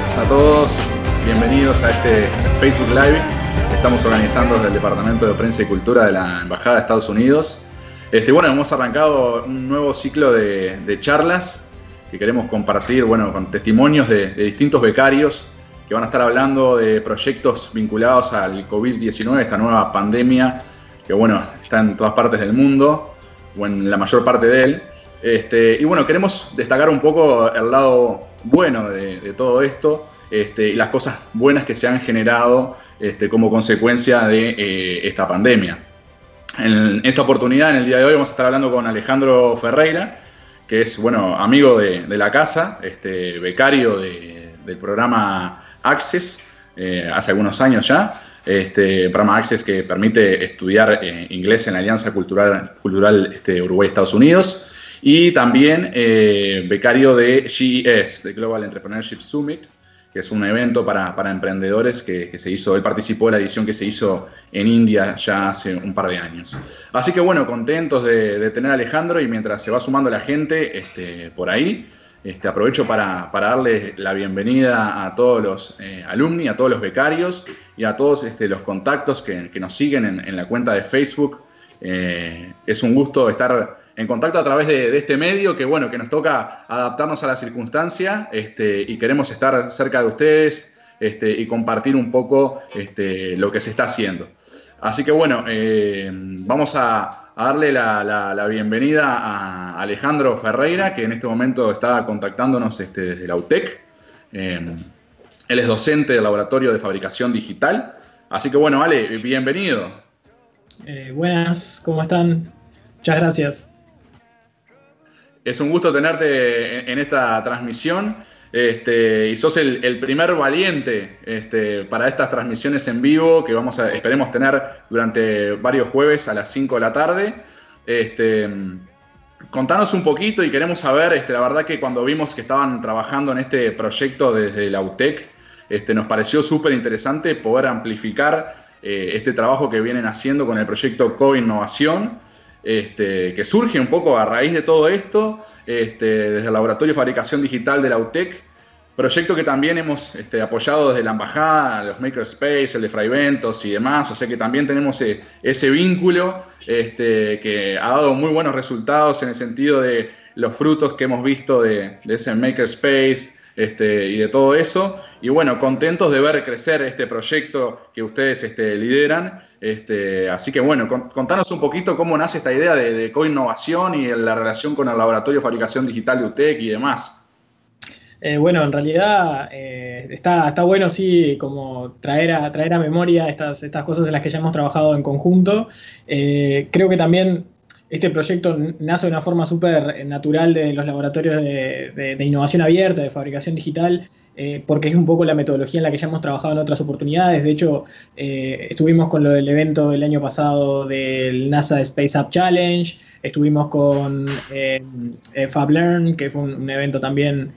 noches a todos. Bienvenidos a este Facebook Live estamos organizando desde el Departamento de Prensa y Cultura de la Embajada de Estados Unidos. Este, bueno, hemos arrancado un nuevo ciclo de, charlas que queremos compartir bueno, con testimonios de, distintos becarios que van a estar hablando de proyectos vinculados al COVID-19, esta nueva pandemia que bueno, está en todas partes del mundo, o en la mayor parte de él. Este, y bueno, queremos destacar un poco el lado bueno de, todo esto este, y las cosas buenas que se han generado este, como consecuencia de eh, esta pandemia. En esta oportunidad, en el día de hoy, vamos a estar hablando con Alejandro Ferreira, que es bueno, amigo de, la casa, becario del programa Access, eh, hace algunos años ya. Este programa Access que permite estudiar eh, inglés en la Alianza Cultural, Cultural Uruguay-Estados Unidos y también eh, becario de GES, de Global Entrepreneurship Summit, que es un evento para, emprendedores que, se hizo, él participó en la edición que se hizo en India ya hace un par de años. Así que bueno, contentos de, tener a Alejandro y mientras se va sumando la gente este, por ahí, este, aprovecho para, para, darle la bienvenida a todos los eh, alumni, a todos los becarios y a todos este, los contactos que, nos siguen en, la cuenta de Facebook. Eh, es un gusto estar en contacto a través de, este medio que, bueno, que nos toca adaptarnos a la circunstancia este, y queremos estar cerca de ustedes este, y compartir un poco este, lo que se está haciendo. Así que, bueno, eh, vamos a, darle la, bienvenida a Alejandro Ferreira, que en este momento está contactándonos desde la UTEC. Eh, él es docente del Laboratorio de Fabricación Digital. Así que, bueno, Ale, bienvenido. Eh, buenas, ¿cómo están? Muchas gracias. Es un gusto tenerte en esta transmisión. Este, y sos el, primer valiente este, para estas transmisiones en vivo que vamos a, esperemos tener durante varios jueves a las 5 de la tarde. Este, contanos un poquito y queremos saber, este, la verdad que cuando vimos que estaban trabajando en este proyecto desde la UTEC, este, nos pareció súper interesante poder amplificar eh, este trabajo que vienen haciendo con el proyecto Co-Innovación este, que surge un poco a raíz de todo esto, este, desde el Laboratorio de Fabricación Digital de la UTEC, proyecto que también hemos este, apoyado desde la Embajada, los Makerspace, el de Fraiventos y demás, o sea que también tenemos eh, ese vínculo que ha dado muy buenos resultados en el sentido de los frutos que hemos visto de ese Makerspace, este, y de todo eso. Y bueno, contentos de ver crecer este proyecto que ustedes este, lideran. Este, así que bueno, contanos un poquito cómo nace esta idea de, de co-innovación y la relación con el Laboratorio de Fabricación Digital de UTEC y demás. Eh, bueno, en realidad eh, está, está, bueno, sí, como traer a, traer a memoria estas, estas cosas en las que ya hemos trabajado en conjunto. Eh, creo que también este proyecto nace de una forma súper natural de los laboratorios de, innovación abierta, de fabricación digital, eh, porque es un poco la metodología en la que ya hemos trabajado en otras oportunidades. De hecho, eh, estuvimos con lo del evento el año pasado del NASA Space Up Challenge, estuvimos con eh, FabLearn, que fue un, evento también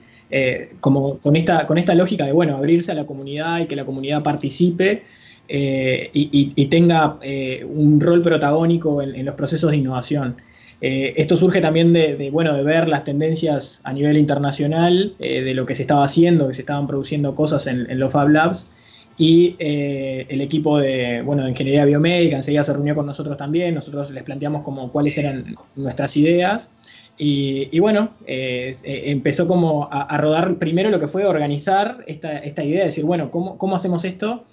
como con esta, con esta lógica de, bueno, abrirse a la comunidad y que la comunidad participe. Eh, y, tenga eh, un rol protagónico en, los procesos de innovación. Eh, esto surge también de, bueno, de ver las tendencias a nivel internacional, de lo que se estaba haciendo, que se estaban produciendo cosas en, los Fab Labs, y el equipo de, bueno, ingeniería biomédica enseguida se reunió con nosotros también, nosotros les planteamos como cuáles eran nuestras ideas, y, bueno, empezó como a, rodar primero lo que fue organizar esta, esta idea, de decir, bueno, ¿cómo, cómo hacemos esto?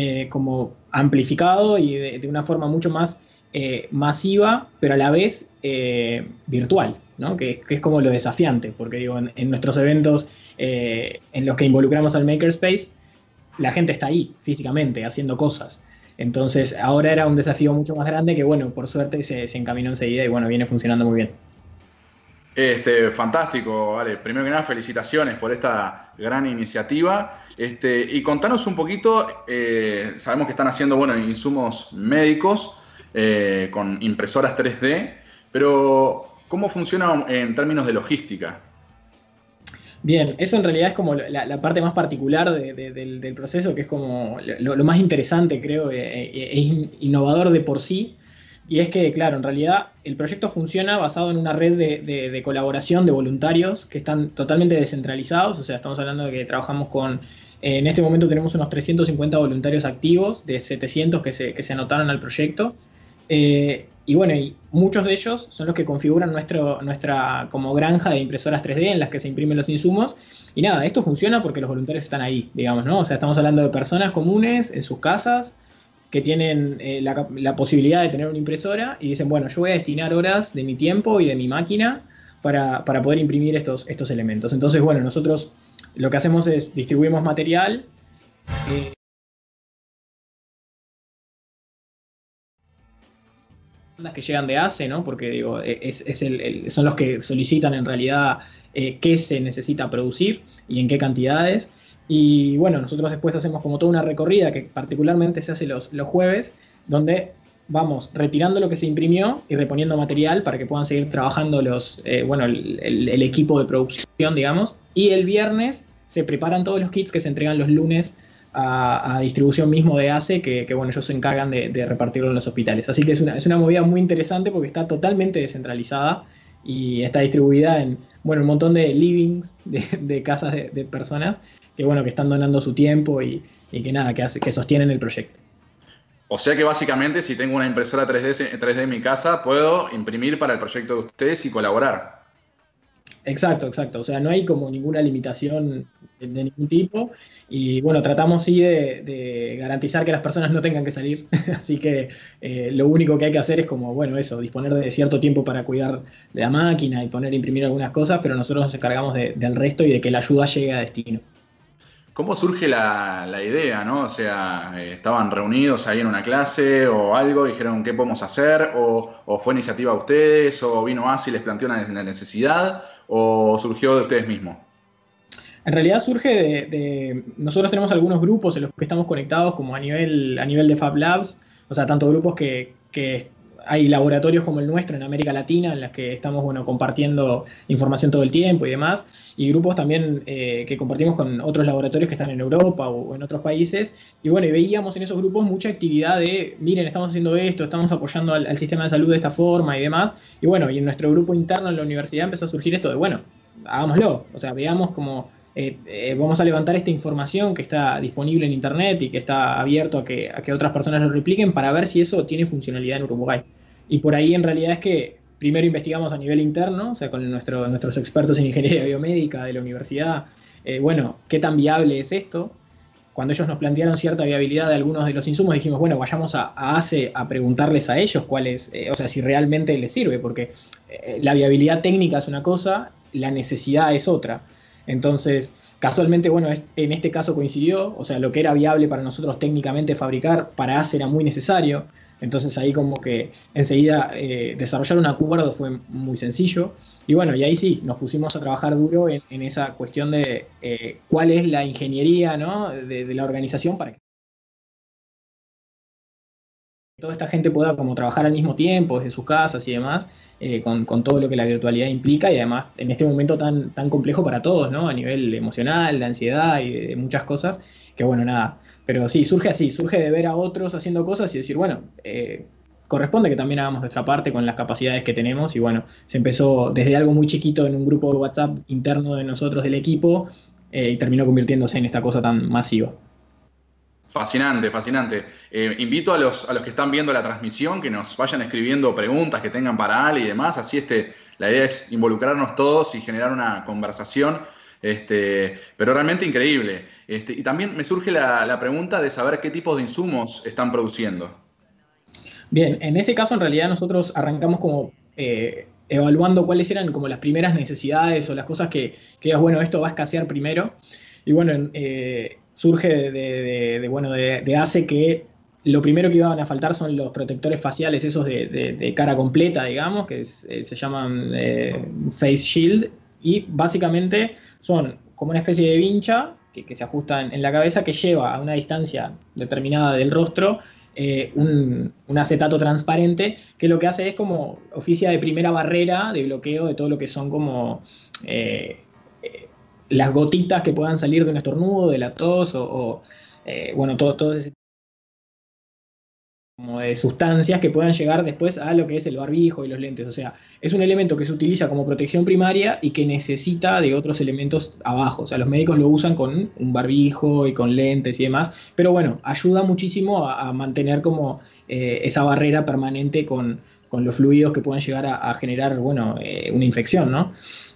Eh, como amplificado y de, una forma mucho más eh, masiva, pero a la vez eh, virtual, ¿no? que, es como lo desafiante, porque digo, en, nuestros eventos en los que involucramos al Makerspace, la gente está ahí físicamente haciendo cosas. Entonces ahora era un desafío mucho más grande que bueno, por suerte se, se encaminó enseguida y bueno, viene funcionando muy bien. Este, fantástico, vale. Primero que nada, felicitaciones por esta gran iniciativa. Este, y contanos un poquito, eh, sabemos que están haciendo bueno, insumos médicos eh, con impresoras 3D, pero ¿cómo funciona en términos de logística? Bien, eso en realidad es como la, parte más particular del, proceso, que es como lo, más interesante, creo, e, e, e innovador de por sí, Y es que, claro, en realidad el proyecto funciona basado en una red de, colaboración de voluntarios que están totalmente descentralizados. O sea, estamos hablando de que trabajamos con. En este momento tenemos unos 350 voluntarios activos, de 700 que se, que se anotaron al proyecto. Eh, y bueno, y muchos de ellos son los que configuran nuestro, nuestra como granja de impresoras 3D en las que se imprimen los insumos. Y nada, esto funciona porque los voluntarios están ahí, digamos, ¿no? O sea, estamos hablando de personas comunes en sus casas que tienen eh, la, posibilidad de tener una impresora y dicen, bueno, yo voy a destinar horas de mi tiempo y de mi máquina para, poder imprimir estos, estos elementos. Entonces, bueno, nosotros lo que hacemos es distribuimos material. Eh, que llegan de ACE, ¿no? Porque digo, e, es, son los que solicitan en realidad eh, qué se necesita producir y en qué cantidades. Y bueno, nosotros después hacemos como toda una recorrida que particularmente se hace los, los jueves, donde vamos retirando lo que se imprimió y reponiendo material para que puedan seguir trabajando los, eh, bueno, el, equipo de producción, digamos. Y el viernes se preparan todos los kits que se entregan los lunes a, distribución mismo de ACE, que, bueno, ellos se encargan de, repartirlo en los hospitales. Así que es una, es una movida muy interesante porque está totalmente descentralizada y está distribuida en, bueno, un montón de livings, de, casas de, personas que, bueno, que están donando su tiempo y, que nada, que, hace, que sostienen el proyecto. O sea que básicamente si tengo una impresora 3D, 3D en mi casa, puedo imprimir para el proyecto de ustedes y colaborar. Exacto, exacto. O sea, no hay como ninguna limitación de, ningún tipo. Y bueno, tratamos sí de, garantizar que las personas no tengan que salir. Así que eh, lo único que hay que hacer es como, bueno, eso, disponer de cierto tiempo para cuidar de la máquina y poner, imprimir algunas cosas, pero nosotros nos encargamos del resto y de que la ayuda llegue a destino. ¿Cómo surge la, idea, no? O sea, eh, ¿estaban reunidos ahí en una clase o algo? ¿Dijeron qué podemos hacer? ¿O, fue iniciativa de ustedes? ¿O vino así y les planteó una necesidad? ¿O surgió de ustedes mismos? En realidad surge de, Nosotros tenemos algunos grupos en los que estamos conectados, como a nivel, a nivel de Fab Labs, o sea, tanto grupos que, que hay laboratorios como el nuestro en América Latina en los que estamos bueno, compartiendo información todo el tiempo y demás, y grupos también eh, que compartimos con otros laboratorios que están en Europa o, en otros países, y bueno, y veíamos en esos grupos mucha actividad de, miren, estamos haciendo esto, estamos apoyando al, sistema de salud de esta forma y demás, y bueno, y en nuestro grupo interno en la universidad empezó a surgir esto de, bueno, hagámoslo, o sea, veamos como... Eh, eh, vamos a levantar esta información que está disponible en Internet y que está abierto a que, a que otras personas lo repliquen para ver si eso tiene funcionalidad en Uruguay. Y por ahí en realidad es que primero investigamos a nivel interno, o sea, con nuestros expertos en ingeniería biomédica de la universidad, eh, bueno, qué tan viable es esto. Cuando ellos nos plantearon cierta viabilidad de algunos de los insumos, dijimos, bueno, vayamos a, ACE a preguntarles a ellos cuál es, eh, o sea, si realmente les sirve, porque eh, la viabilidad técnica es una cosa, la necesidad es otra. Entonces, casualmente, bueno, en este caso coincidió, o sea, lo que era viable para nosotros técnicamente fabricar, para ACE era muy necesario. Entonces ahí como que enseguida eh, desarrollar un acuerdo fue muy sencillo. Y bueno, y ahí sí, nos pusimos a trabajar duro en, esa cuestión de eh, cuál es la ingeniería ¿no? de, la organización para que toda esta gente pueda como trabajar al mismo tiempo desde sus casas y demás, eh, con, todo lo que la virtualidad implica y además en este momento tan, tan complejo para todos, ¿no? A nivel emocional, de ansiedad y de muchas cosas, que bueno, nada. Pero sí, surge así, surge de ver a otros haciendo cosas y decir, bueno, eh, corresponde que también hagamos nuestra parte con las capacidades que tenemos y bueno, se empezó desde algo muy chiquito en un grupo de WhatsApp interno de nosotros del equipo eh, y terminó convirtiéndose en esta cosa tan masiva. Fascinante, fascinante. Eh, invito a los, a los que están viendo la transmisión que nos vayan escribiendo preguntas que tengan para Ale y demás. Así este, la idea es involucrarnos todos y generar una conversación este, pero realmente increíble. Este, y también me surge la, pregunta de saber qué tipos de insumos están produciendo. Bien, en ese caso en realidad nosotros arrancamos como eh, evaluando cuáles eran como las primeras necesidades o las cosas que, que bueno, esto va a escasear primero. Y bueno, eh, surge de, bueno, de, hace que lo primero que iban a faltar son los protectores faciales, esos de, cara completa, digamos, que eh, se llaman face shield. Y básicamente son como una especie de vincha que, se ajusta en, la cabeza que lleva a una distancia determinada del rostro eh, un, acetato transparente que lo que hace es como oficia de primera barrera de bloqueo de todo lo que son como eh, eh, las gotitas que puedan salir de un estornudo, de la tos o, bueno, todo, todo ese como de sustancias que puedan llegar después a lo que es el barbijo y los lentes. O sea, es un elemento que se utiliza como protección primaria y que necesita de otros elementos abajo. O sea, los médicos lo usan con un barbijo y con lentes y demás, pero bueno, ayuda muchísimo a, mantener como eh, esa barrera permanente con, los fluidos que pueden llegar a, generar, bueno, eh, una infección, ¿no?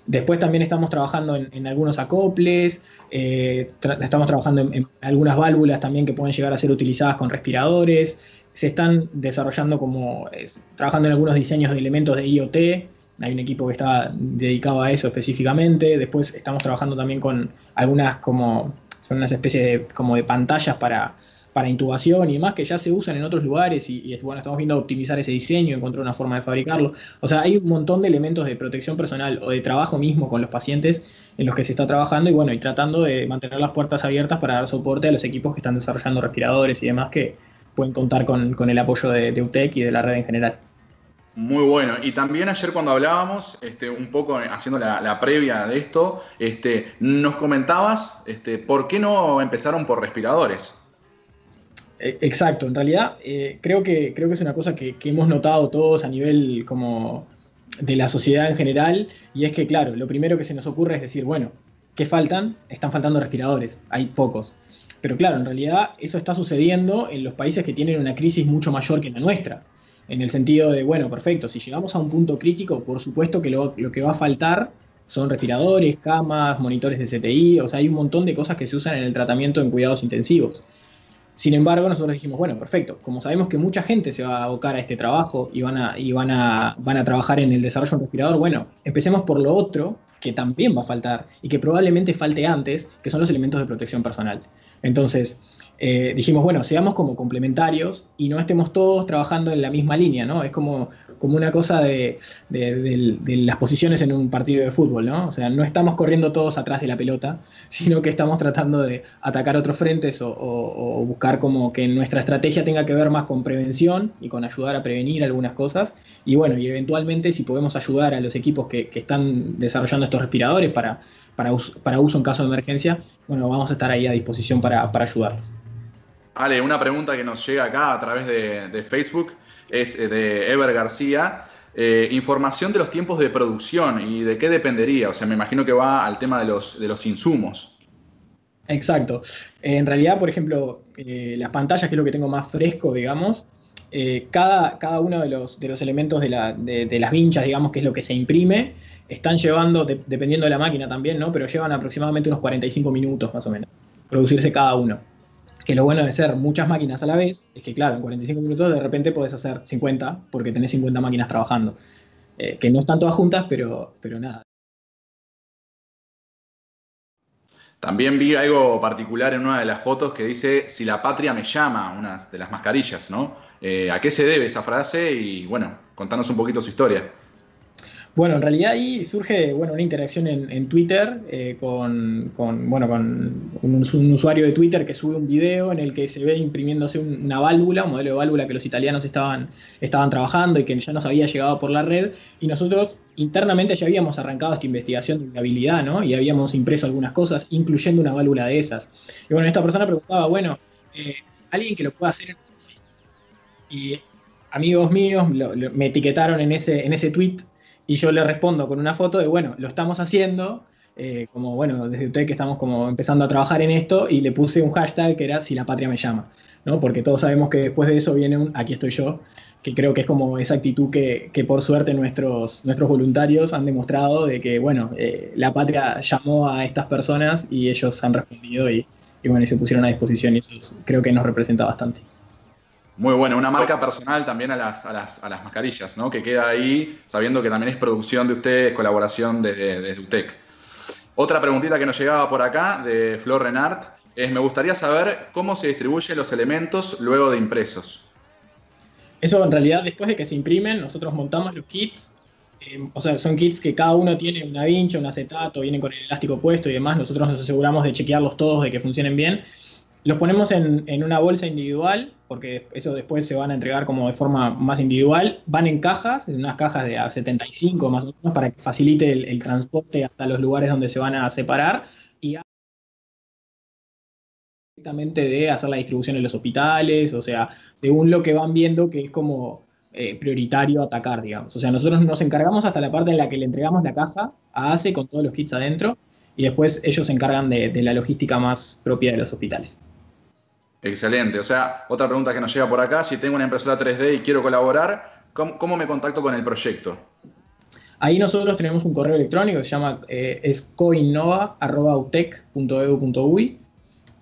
Después también estamos trabajando en, algunos acoples, eh, estamos trabajando en, algunas válvulas también que pueden llegar a ser utilizadas con respiradores se están desarrollando como, trabajando en algunos diseños de elementos de IoT, hay un equipo que está dedicado a eso específicamente, después estamos trabajando también con algunas como, son unas especies de, como de pantallas para, para intubación y demás que ya se usan en otros lugares y, bueno, estamos viendo optimizar ese diseño, encontrar una forma de fabricarlo. O sea, hay un montón de elementos de protección personal o de trabajo mismo con los pacientes en los que se está trabajando y bueno, y tratando de mantener las puertas abiertas para dar soporte a los equipos que están desarrollando respiradores y demás que, pueden contar con, el apoyo de, UTEC y de la red en general. Muy bueno. Y también ayer cuando hablábamos, este, un poco haciendo la, previa de esto, este, nos comentabas este, por qué no empezaron por respiradores. E, exacto, en realidad eh, creo, que, creo que es una cosa que, que, hemos notado todos a nivel como de la sociedad en general, y es que, claro, lo primero que se nos ocurre es decir, bueno, ¿qué faltan? Están faltando respiradores, hay pocos. Pero claro, en realidad eso está sucediendo en los países que tienen una crisis mucho mayor que la nuestra. En el sentido de, bueno, perfecto, si llegamos a un punto crítico, por supuesto que lo, que va a faltar son respiradores, camas, monitores de CTI, o sea, hay un montón de cosas que se usan en el tratamiento en cuidados intensivos. Sin embargo, nosotros dijimos, bueno, perfecto, como sabemos que mucha gente se va a abocar a este trabajo y y van a, van a trabajar en el desarrollo de un respirador, bueno, empecemos por lo otro, que también va a faltar y que probablemente falte antes, que son los elementos de protección personal. Entonces, eh, dijimos, bueno, seamos como complementarios y no estemos todos trabajando en la misma línea, ¿no? Es como, como una cosa de, las posiciones en un partido de fútbol, ¿no? O sea, no estamos corriendo todos atrás de la pelota, sino que estamos tratando de atacar otros frentes o, buscar como que nuestra estrategia tenga que ver más con prevención y con ayudar a prevenir algunas cosas. Y bueno, y eventualmente si podemos ayudar a los equipos que, están desarrollando estos respiradores para, para, uso, en caso de emergencia, bueno, vamos a estar ahí a disposición para, para ayudarlos. Ale, una pregunta que nos llega acá a través de, Facebook es eh, de Ever García. Eh, información de los tiempos de producción y de qué dependería. O sea, me imagino que va al tema de los, de los insumos. Exacto. en realidad, por ejemplo, eh, las pantallas, que es lo que tengo más fresco, digamos, cada, cada, uno de los, de los elementos de, la, de, las vinchas, digamos, que es lo que se imprime, están llevando, dependiendo de la máquina también, ¿no? Pero llevan aproximadamente unos 45 minutos más o menos, producirse cada uno que lo bueno de ser muchas máquinas a la vez es que, claro, en 45 minutos de repente puedes hacer 50 porque tenés 50 máquinas trabajando. Eh, que no están todas juntas, pero, pero nada. También vi algo particular en una de las fotos que dice, si la patria me llama, una de las mascarillas, ¿no? Eh, ¿A qué se debe esa frase? Y bueno, contanos un poquito su historia. Bueno, en realidad ahí surge bueno, una interacción en, Twitter eh, con, bueno, con un, usuario de Twitter que sube un video en el que se ve imprimiéndose una válvula, un modelo de válvula que los italianos estaban, estaban trabajando y que ya nos había llegado por la red. Y nosotros internamente ya habíamos arrancado esta investigación de habilidad, ¿no? Y habíamos impreso algunas cosas, incluyendo una válvula de esas. Y bueno, esta persona preguntaba, bueno, eh, alguien que lo pueda hacer. Y amigos míos me etiquetaron en ese, en ese tweet y yo le respondo con una foto de, bueno, lo estamos haciendo, eh, como, bueno, desde usted que estamos como empezando a trabajar en esto, y le puse un hashtag que era si la patria me llama, ¿no? Porque todos sabemos que después de eso viene un aquí estoy yo, que creo que es como esa actitud que, que por suerte nuestros, nuestros voluntarios han demostrado de que, bueno, eh, la patria llamó a estas personas y ellos han respondido y, y bueno, y se pusieron a disposición y eso creo que nos representa bastante. Muy bueno, una marca personal también a las, a las, a las mascarillas, ¿no? Que queda ahí sabiendo que también es producción de ustedes, colaboración desde de, UTEC. Otra preguntita que nos llegaba por acá de Flor Renart es, me gustaría saber cómo se distribuyen los elementos luego de impresos. Eso en realidad después de que se imprimen, nosotros montamos los kits. Eh, o sea, son kits que cada uno tiene una vincha, un acetato, vienen con el elástico puesto y demás. Nosotros nos aseguramos de chequearlos todos, de que funcionen bien. Los ponemos en, en, una bolsa individual, porque eso después se van a entregar como de forma más individual. Van en cajas, en unas cajas de A75 más o menos, para que facilite el, transporte hasta los lugares donde se van a separar. Y directamente de hacer la distribución en los hospitales, o sea, según lo que van viendo que es como eh, prioritario atacar, digamos. O sea, nosotros nos encargamos hasta la parte en la que le entregamos la caja a ACE con todos los kits adentro y después ellos se encargan de, la logística más propia de los hospitales. Excelente. O sea, otra pregunta que nos llega por acá, si tengo una impresora 3D y quiero colaborar, ¿cómo, me contacto con el proyecto? Ahí nosotros tenemos un correo electrónico que se llama eh,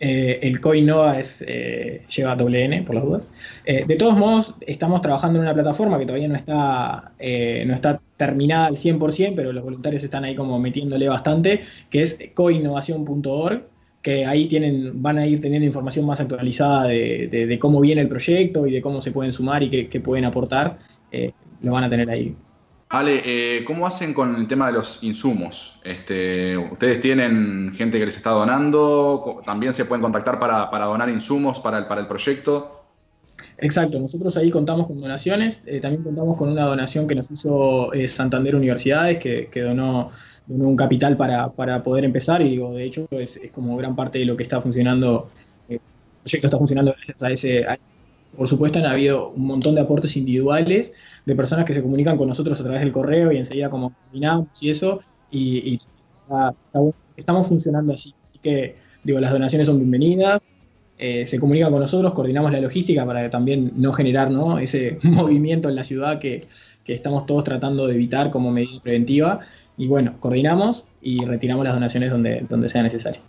eh, el CoinNova es, eh, lleva doble N, por las dudas. Eh, de todos modos, estamos trabajando en una plataforma que todavía no está, no está terminada al 100%, pero los voluntarios están ahí como metiéndole bastante, que es coinnovación.org, que ahí tienen, van a ir teniendo información más actualizada de, cómo viene el proyecto y de cómo se pueden sumar y qué, pueden aportar. lo van a tener ahí Ale, eh, ¿cómo hacen con el tema de los insumos? Este, ¿Ustedes tienen gente que les está donando? ¿También se pueden contactar para, donar insumos para el, para el proyecto? Exacto, nosotros ahí contamos con donaciones, eh, también contamos con una donación que nos hizo eh, Santander Universidades, que, donó, un capital para, poder empezar, y digo, de hecho es, como gran parte de lo que está funcionando, el proyecto está funcionando gracias a ese, a por supuesto, han habido un montón de aportes individuales de personas que se comunican con nosotros a través del correo y enseguida como combinamos y eso, y, estamos funcionando así. Así que, digo, las donaciones son bienvenidas, eh, se comunican con nosotros, coordinamos la logística para también no generar ¿no? ese movimiento en la ciudad que, que, estamos todos tratando de evitar como medida preventiva. Y bueno, coordinamos y retiramos las donaciones donde, donde sea necesario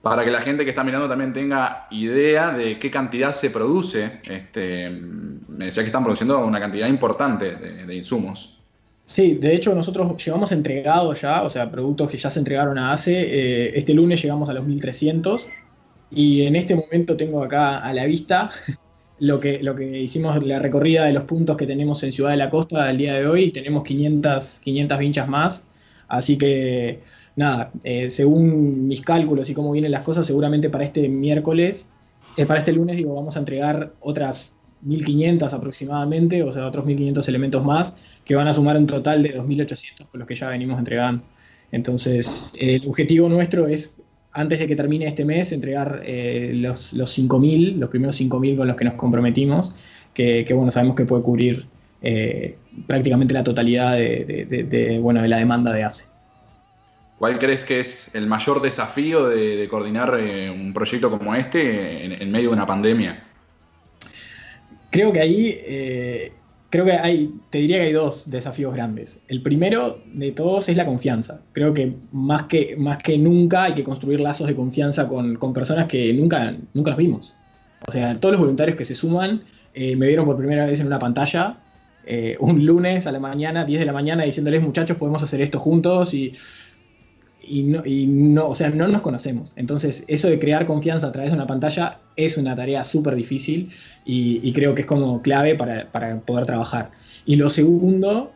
para que la gente que está mirando también tenga idea de qué cantidad se produce. Este, me decía que están produciendo una cantidad importante de, insumos. Sí, de hecho nosotros llevamos entregados ya, o sea, productos que ya se entregaron a ACE. Eh, este lunes llegamos a los 1300 y en este momento tengo acá a la vista lo que, lo que hicimos, la recorrida de los puntos que tenemos en Ciudad de la Costa al día de hoy. Tenemos 500, 500 vinchas más, así que nada, eh, según mis cálculos y cómo vienen las cosas, seguramente para este miércoles, eh, para este lunes, digo, vamos a entregar otras 1500 aproximadamente, o sea, otros 1500 elementos más, que van a sumar un total de 2800 con los que ya venimos entregando. Entonces, el objetivo nuestro es, antes de que termine este mes, entregar eh, los, los 5000, los primeros 5000 con los que nos comprometimos, que, bueno, sabemos que puede cubrir prácticamente la totalidad de, bueno, de la demanda de ACE. ¿Cuál crees que es el mayor desafío de, coordinar eh, un proyecto como este en, medio de una pandemia? Creo que ahí, eh, creo que hay, te diría que hay dos desafíos grandes. El primero de todos es la confianza. Creo que más que, más que nunca hay que construir lazos de confianza con, personas que nunca, nunca nos vimos. O sea, todos los voluntarios que se suman eh, me vieron por primera vez en una pantalla un lunes a la mañana, 10 de la mañana, diciéndoles muchachos, podemos hacer esto juntos y y no, y no, o sea, no nos conocemos. Entonces, eso de crear confianza a través de una pantalla es una tarea súper difícil y, creo que es como clave para, poder trabajar. Y lo segundo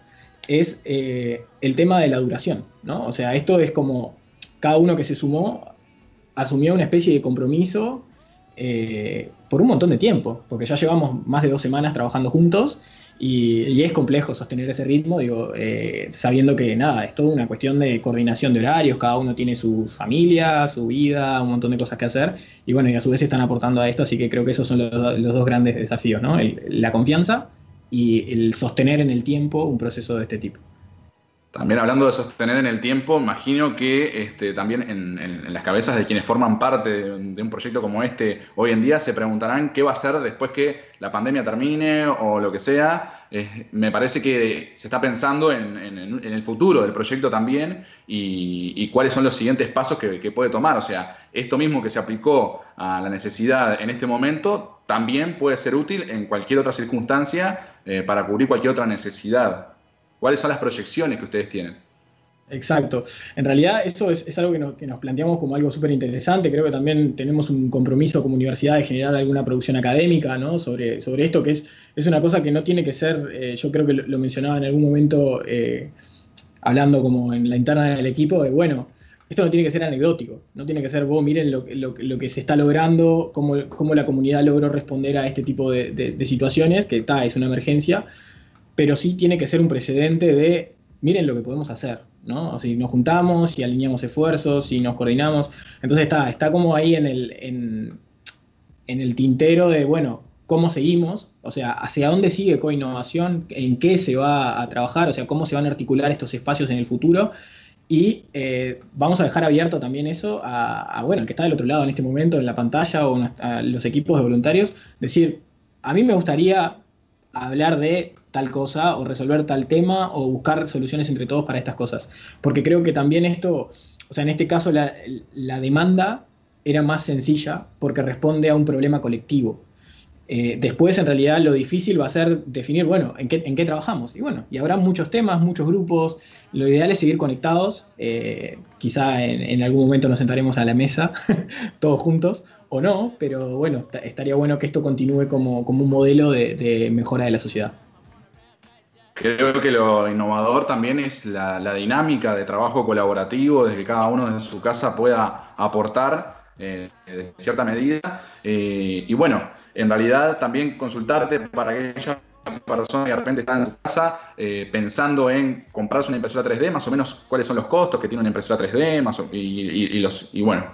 es eh, el tema de la duración, ¿no? O sea, esto es como cada uno que se sumó asumió una especie de compromiso eh, por un montón de tiempo, porque ya llevamos más de dos semanas trabajando juntos y, es complejo sostener ese ritmo, digo, eh, sabiendo que nada, es toda una cuestión de coordinación de horarios, cada uno tiene su familia, su vida, un montón de cosas que hacer, y bueno, y a su vez están aportando a esto, así que creo que esos son los, dos grandes desafíos, ¿no? la confianza y el sostener en el tiempo un proceso de este tipo. También hablando de sostener en el tiempo, imagino que este, también en, las cabezas de quienes forman parte de, un proyecto como este hoy en día se preguntarán qué va a hacer después que la pandemia termine o lo que sea. me parece que se está pensando en, el futuro del proyecto también y, cuáles son los siguientes pasos que, puede tomar. O sea, esto mismo que se aplicó a la necesidad en este momento también puede ser útil en cualquier otra circunstancia eh, para cubrir cualquier otra necesidad. ¿Cuáles son las proyecciones que ustedes tienen? Exacto. En realidad eso es, algo que nos, planteamos como algo súper interesante. Creo que también tenemos un compromiso como universidad de generar alguna producción académica ¿no? sobre, sobre esto, que es, es una cosa que no tiene que ser, eh, yo creo que lo, mencionaba en algún momento eh, hablando como en la interna del equipo, de bueno, esto no tiene que ser anecdótico, no tiene que ser vos, miren lo, que se está logrando, cómo, cómo, la comunidad logró responder a este tipo de, de situaciones, que está, es una emergencia pero sí tiene que ser un precedente de miren lo que podemos hacer, ¿no? si nos juntamos, si alineamos esfuerzos, si nos coordinamos. Entonces está, está como ahí en el, en, en el tintero de, bueno, cómo seguimos, o sea, hacia dónde sigue coinnovación, en qué se va a trabajar, o sea, cómo se van a articular estos espacios en el futuro. Y eh, vamos a dejar abierto también eso a, bueno, el que está del otro lado en este momento en la pantalla o a los equipos de voluntarios, decir, a mí me gustaría hablar de tal cosa o resolver tal tema o buscar soluciones entre todos para estas cosas. Porque creo que también esto, o sea, en este caso la, la demanda era más sencilla porque responde a un problema colectivo. Eh, después, en realidad, lo difícil va a ser definir, bueno, ¿en qué, en qué trabajamos. Y bueno, y habrá muchos temas, muchos grupos. Lo ideal es seguir conectados. Eh, quizá en, algún momento nos sentaremos a la mesa, todos juntos, o no, pero bueno, estaría bueno que esto continúe como, un modelo de, mejora de la sociedad. Creo que lo innovador también es la, dinámica de trabajo colaborativo, desde que cada uno en su casa pueda aportar eh, de cierta medida. Eh, y bueno, en realidad también consultarte para aquellas personas que de repente están en su casa eh, pensando en comprarse una impresora 3D, más o menos cuáles son los costos que tiene una impresora 3D, más y, los, y bueno.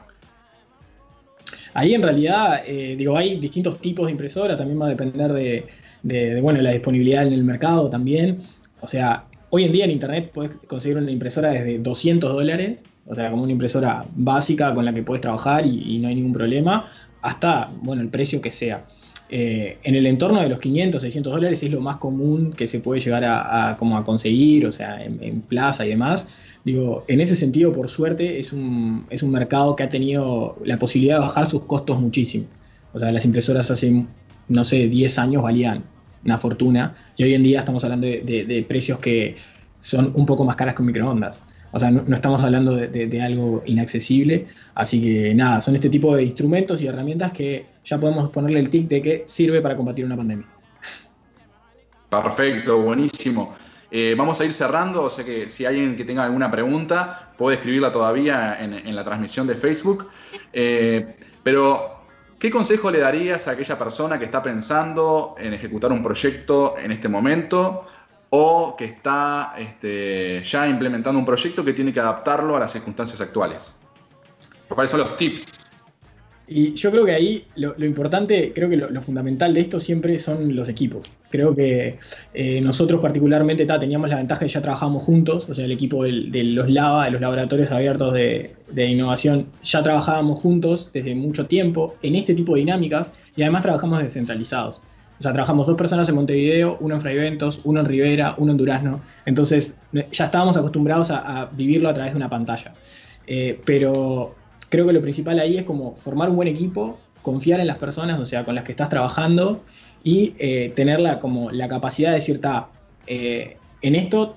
Ahí en realidad, digo, hay distintos tipos de impresora, también va a depender de, de, bueno, la disponibilidad en el mercado también. O sea, hoy en día en Internet puedes conseguir una impresora desde 200 dólares o sea, como una impresora básica con la que puedes trabajar y, no hay ningún problema, hasta, bueno, el precio que sea. Eh, en el entorno de los 500, 600 dólares es lo más común que se puede llegar a, como a conseguir, o sea, en, plaza y demás. Digo, en ese sentido, por suerte, es un, es un mercado que ha tenido la posibilidad de bajar sus costos muchísimo. O sea, las impresoras hace, no sé, 10 años valían una fortuna y hoy en día estamos hablando de precios que son un poco más caras que un microondas. O sea, no, estamos hablando de, algo inaccesible. Así que nada, son este tipo de instrumentos y herramientas que ya podemos ponerle el tic de que sirve para combatir una pandemia. Perfecto, buenísimo. Eh, vamos a ir cerrando, o sea que si alguien que tenga alguna pregunta puede escribirla todavía en, la transmisión de Facebook. Eh, pero, ¿qué consejo le darías a aquella persona que está pensando en ejecutar un proyecto en este momento o que está este, ya implementando un proyecto que tiene que adaptarlo a las circunstancias actuales. ¿Cuáles son los tips? Y yo creo que ahí lo, importante, creo que lo, fundamental de esto siempre son los equipos. Creo que eh, nosotros particularmente teníamos la ventaja de ya trabajamos juntos, o sea, el equipo de los LAVA, de los laboratorios abiertos de, innovación, ya trabajábamos juntos desde mucho tiempo en este tipo de dinámicas y además trabajamos descentralizados. O sea, trabajamos dos personas en Montevideo, uno en Fraiventos, uno en Rivera, uno en Durazno. Entonces, ya estábamos acostumbrados a, vivirlo a través de una pantalla. Eh, pero creo que lo principal ahí es como formar un buen equipo, confiar en las personas, o sea, con las que estás trabajando y eh, tener la, como la capacidad de decir, eh, en esto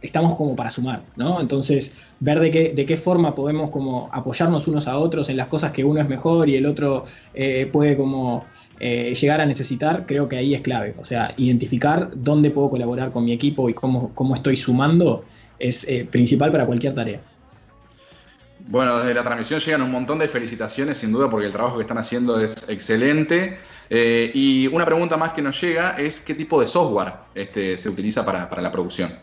estamos como para sumar, ¿no? Entonces, ver de qué, de qué forma podemos como apoyarnos unos a otros en las cosas que uno es mejor y el otro puede como eh, llegar a necesitar, creo que ahí es clave. O sea, identificar dónde puedo colaborar con mi equipo y cómo, cómo estoy sumando es eh, principal para cualquier tarea. Bueno, desde la transmisión llegan un montón de felicitaciones, sin duda, porque el trabajo que están haciendo es excelente. Eh, y una pregunta más que nos llega es qué tipo de software este, se utiliza para, para la producción.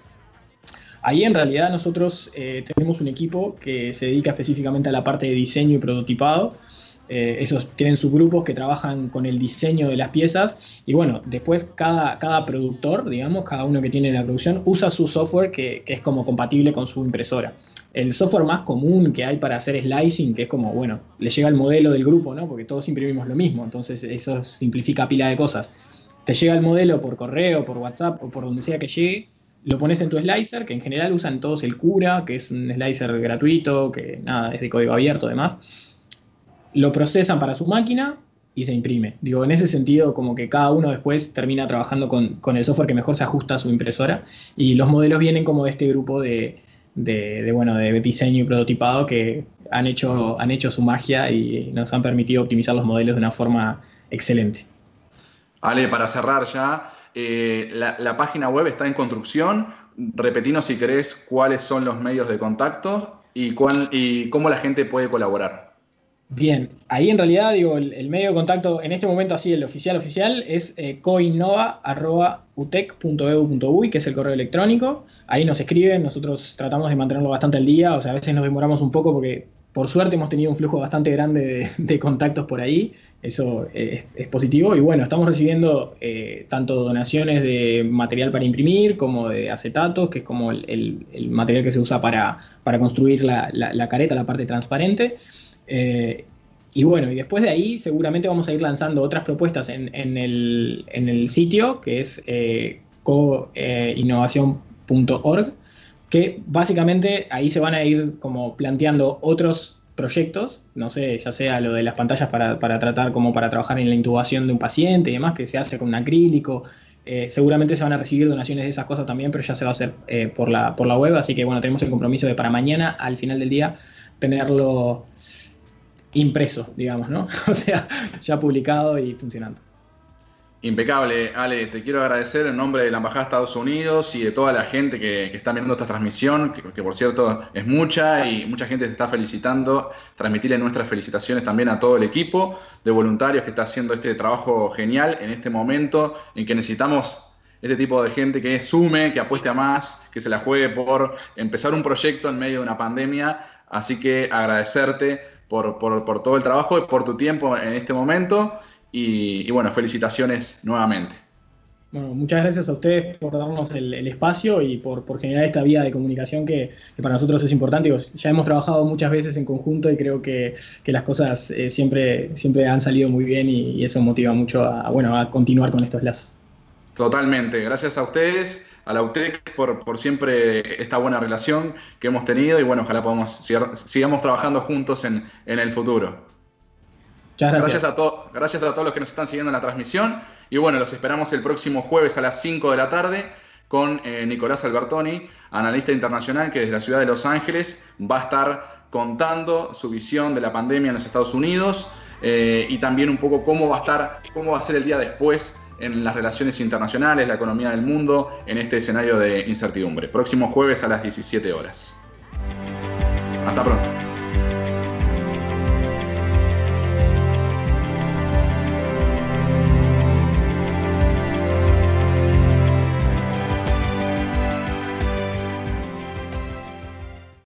Ahí en realidad nosotros tenemos un equipo que se dedica específicamente a la parte de diseño y prototipado. Eh, esos tienen subgrupos que trabajan con el diseño de las piezas y bueno, después cada, cada productor, digamos, cada uno que tiene la producción, usa su software que, es como compatible con su impresora. El software más común que hay para hacer slicing, que es como, bueno, le llega el modelo del grupo, ¿no? Porque todos imprimimos lo mismo, entonces eso simplifica pila de cosas. Te llega el modelo por correo, por WhatsApp o por donde sea que llegue, lo pones en tu slicer, que en general usan todos el Cura, que es un slicer gratuito, que nada, es de código abierto además lo procesan para su máquina y se imprime. Digo, en ese sentido, como que cada uno después termina trabajando con, el software que mejor se ajusta a su impresora y los modelos vienen como de este grupo de, bueno, de diseño y prototipado que han hecho, han hecho su magia y nos han permitido optimizar los modelos de una forma excelente. Ale, para cerrar ya, eh, la, la, página web está en construcción. Repetinos si querés cuáles son los medios de contacto y, cuál, y cómo la gente puede colaborar. Bien, ahí en realidad digo, el, medio de contacto en este momento así, el oficial oficial es eh, que es el correo electrónico. Ahí nos escriben, nosotros tratamos de mantenerlo bastante al día, o sea, a veces nos demoramos un poco porque por suerte hemos tenido un flujo bastante grande de, contactos por ahí, eso es, positivo. Y bueno, estamos recibiendo eh, tanto donaciones de material para imprimir como de acetatos, que es como el, material que se usa para, construir la, la careta, la parte transparente. Eh, y bueno, y después de ahí seguramente vamos a ir lanzando otras propuestas en, el, sitio, que es eh, coinnovación.org, que básicamente ahí se van a ir como planteando otros proyectos, no sé, ya sea lo de las pantallas para, tratar como para trabajar en la intubación de un paciente y demás, que se hace con un acrílico. Eh, seguramente se van a recibir donaciones de esas cosas también, pero ya se va a hacer por, la, por la web, así que bueno, tenemos el compromiso de para mañana, al final del día, tenerlo impreso, digamos, ¿no? O sea, ya publicado y funcionando. Impecable, Ale, te quiero agradecer en nombre de la Embajada de Estados Unidos y de toda la gente que, está viendo esta transmisión, que, por cierto es mucha y mucha gente te está felicitando, transmitirle nuestras felicitaciones también a todo el equipo de voluntarios que está haciendo este trabajo genial en este momento en que necesitamos este tipo de gente que sume, que apueste a más, que se la juegue por empezar un proyecto en medio de una pandemia, así que agradecerte por, todo el trabajo y por tu tiempo en este momento. Y, bueno, felicitaciones nuevamente. Bueno, muchas gracias a ustedes por darnos el, espacio y por, generar esta vía de comunicación que, para nosotros es importante. Ya hemos trabajado muchas veces en conjunto y creo que, las cosas eh, siempre, siempre han salido muy bien y, eso motiva mucho a, bueno, a continuar con estos lazos. Totalmente, gracias a ustedes a la UTEC por, siempre esta buena relación que hemos tenido y bueno, ojalá podamos sigamos trabajando juntos en, el futuro. Muchas gracias. Gracias a, gracias a todos los que nos están siguiendo en la transmisión y bueno, los esperamos el próximo jueves a las 5 de la tarde con eh, Nicolás Albertoni, analista internacional que desde la ciudad de Los Ángeles va a estar contando su visión de la pandemia en los Estados Unidos eh, y también un poco cómo va a estar, cómo va a ser el día después en las relaciones internacionales, la economía del mundo, en este escenario de incertidumbre. Próximo jueves a las 17 horas. Hasta pronto.